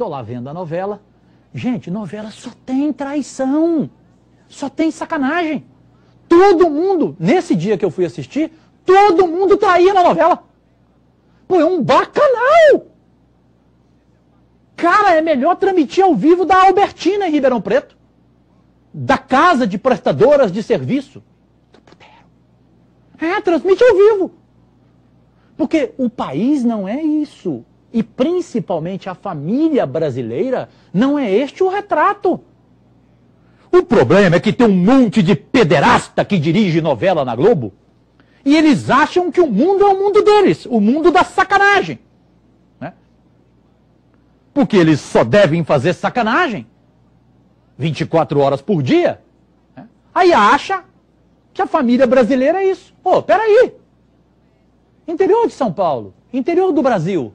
Tô lá vendo a novela. Gente, novela só tem traição. Só tem sacanagem. Todo mundo, nesse dia que eu fui assistir, todo mundo traía na novela. Pô, é um bacanal. Cara, é melhor transmitir ao vivo da Albertina em Ribeirão Preto. Da casa de prestadoras de serviço. É, transmite ao vivo. Porque o país não é isso. E principalmente a família brasileira não é este o retrato. O problema é que tem um monte de pederasta que dirige novela na Globo e eles acham que o mundo é o mundo deles, o mundo da sacanagem. Né? Porque eles só devem fazer sacanagem 24 horas por dia. Né? Aí acha que a família brasileira é isso. Pô, peraí. Interior de São Paulo, interior do Brasil.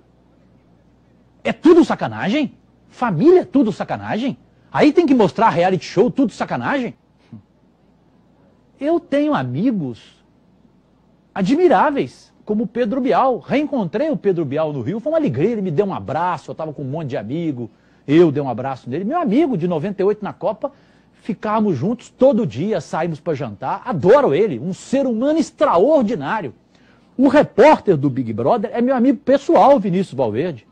É tudo sacanagem? Família é tudo sacanagem? Aí tem que mostrar reality show, tudo sacanagem? Eu tenho amigos admiráveis, como o Pedro Bial. Reencontrei o Pedro Bial no Rio, foi uma alegria, ele me deu um abraço, eu estava com um monte de amigo, eu dei um abraço nele. Meu amigo de 98 na Copa, ficávamos juntos todo dia, saímos para jantar. Adoro ele, um ser humano extraordinário. O repórter do Big Brother é meu amigo pessoal, Vinícius Valverde,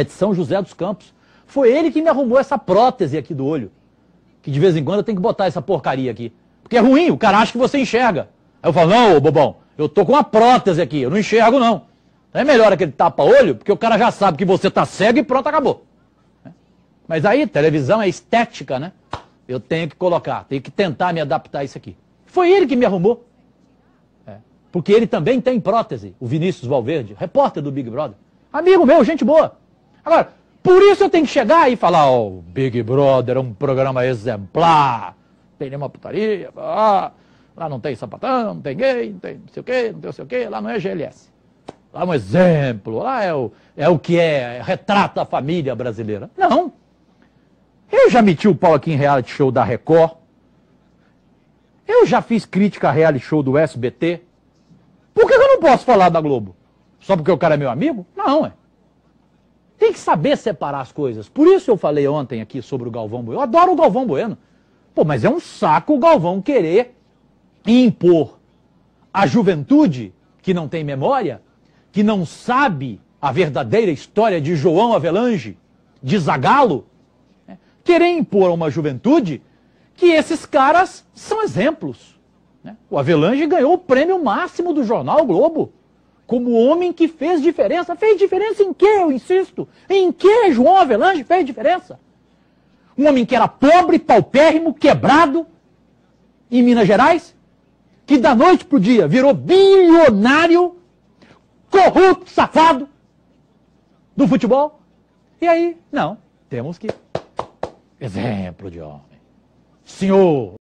é de São José dos Campos. Foi ele que me arrumou essa prótese aqui do olho. Que de vez em quando eu tenho que botar essa porcaria aqui. Porque é ruim, o cara acha que você enxerga. Aí eu falo, não, ô bobão, eu tô com uma prótese aqui, eu não enxergo não. Então é melhor aquele tapa-olho, porque o cara já sabe que você tá cego e pronto, acabou. Mas aí, televisão é estética, né? Eu tenho que colocar, tenho que tentar me adaptar a isso aqui. Foi ele que me arrumou. É. Porque ele também tem prótese, o Vinícius Valverde, repórter do Big Brother. Amigo meu, gente boa. Agora, por isso eu tenho que chegar e falar, ó, oh, Big Brother é um programa exemplar, tem nenhuma putaria, ah, lá não tem sapatão, não tem gay, não tem não sei o quê, não tem não sei o quê, lá não é GLS. Lá é um exemplo, lá é o, é o que é, retrata a família brasileira. Não. Eu já meti o pau aqui em reality show da Record. Eu já fiz crítica a reality show do SBT. Por que eu não posso falar da Globo? Só porque o cara é meu amigo? Não, é. Tem que saber separar as coisas. Por isso eu falei ontem aqui sobre o Galvão Bueno. Eu adoro o Galvão Bueno. Pô, mas é um saco o Galvão querer impor a juventude que não tem memória, que não sabe a verdadeira história de João Avelange, de Zagalo, né? querer impor a uma juventude que esses caras são exemplos. Né? O Avelange ganhou o prêmio máximo do jornal Globo como homem que fez diferença. Fez diferença em quê, eu insisto? Em que João Avelange fez diferença? Um homem que era pobre, paupérrimo, quebrado, em Minas Gerais, que da noite para o dia virou bilionário, corrupto, safado, do futebol. E aí, não, temos que. Exemplo de homem. Senhor.